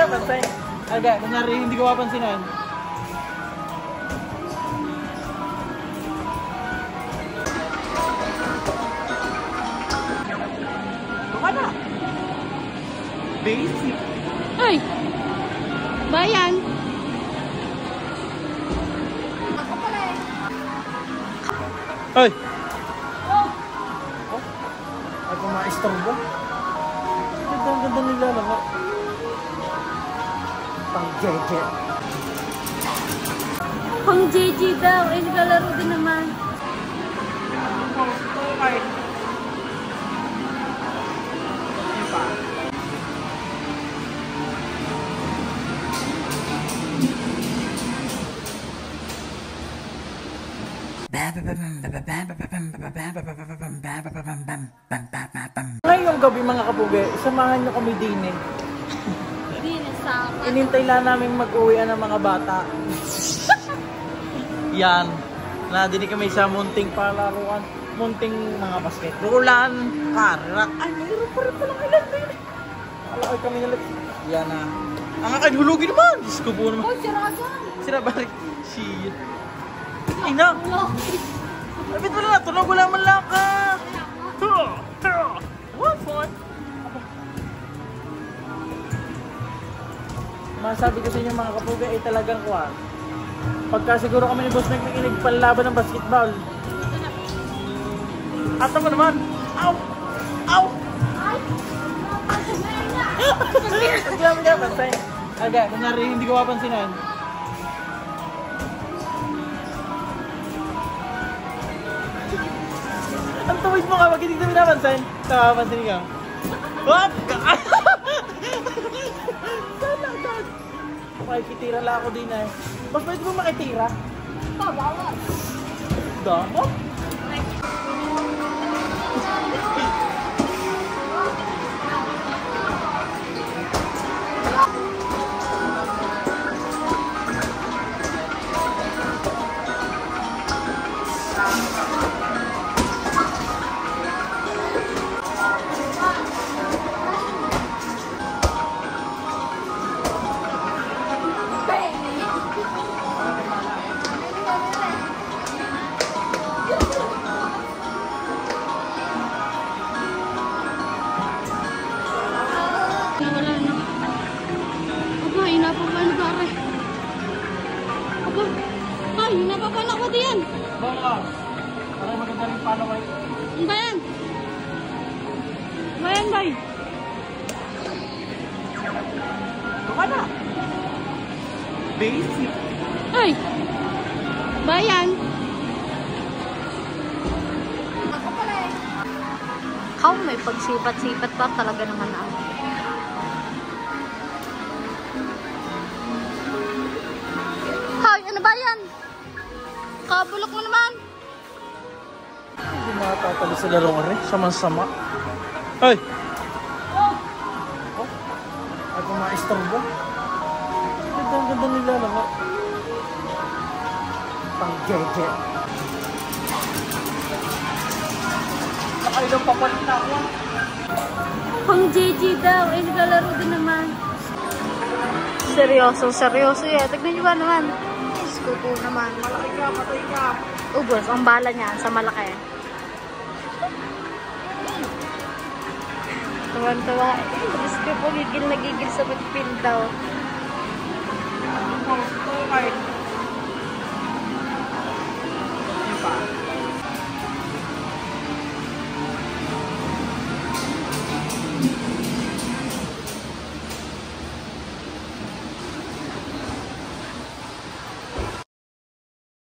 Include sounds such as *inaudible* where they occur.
ka pansin. Aga, kunyari hindi ko papansinan. Baka na. Basic. Ay! Bayan! Ay! Oh! Ay, kung ma-istorbo. Ganda, ang ganda nila lang. Pang jeje. Pang JJ daw. Eh, naglalaro din naman. Ay. Ngayong gabi mga kapugi, samahan nyo kami din eh. Na sa Inintay lang namin mag-uwi ng mga bata. *laughs* Yan. Nadinig kami sa munting palaruan. Munting mga basketballan, karera. Ay, mayroon pa rin palang ilan din. Alakay kami nalag. Yan na. Ang akin hulugi naman. Diyos ko po naman. Oh! Sira ba rin? Shit. Ina. Ay, ba't wala natunog? Wala man lang ka. What Masabi ko sa inyo mga kapuga ay talagang kuha. Pagka siguro kami ni Boss nakinig panlaban ng basketball. Ata mo naman! Ow! Ow! Aga, kunyari hindi ko papansinan. Ang tuwid mo ka, wag hindi ko pinapansin. Nakapansin ka. Wap! Makikitira lang ako din eh. Mas pwede mo makitira? Pabawat! Damo? Napapano ko diyan. Baka. Para maganda rin paano kayo. Ano ba yan? Ano ba yan, bay? Baka na. Basic. Ay! Bayan! How may pagsipat-sipat pa talaga naman ako. Kabulok mo naman. Hindi makakatalo sa laro rin. Sama-sama. Ay! Oh! Ay, kung ma-istorbo. Ganda, ang ganda nila lang. Pang jeje. Ay, lang papalit na ako. Pang JJ daw. Eh, naglalaro din naman. Seryoso, seryoso yan. Tignan nyo ba naman? Po naman. Malaki ka, patay ka. Ubos, ang bala niya sa malaki. Tuwan-tuwa. Diyos ko po, gigil na gigil sa pitpin daw.